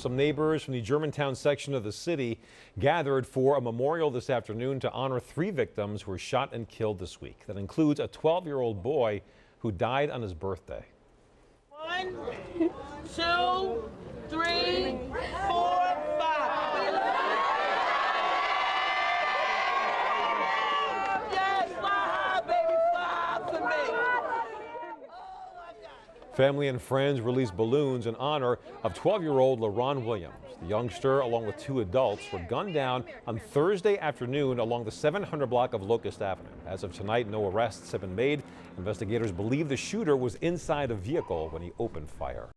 Some neighbors from the Germantown section of the city gathered for a memorial this afternoon to honor three victims who were shot and killed this week. That includes a 12-year-old boy who died on his birthday. One, two, three, Family and friends released balloons in honor of 12-year-old LaRon Williams. The youngster, along with two adults, were gunned down on Thursday afternoon along the 700 block of Locust Avenue. As of tonight, no arrests have been made. Investigators believe the shooter was inside a vehicle when he opened fire.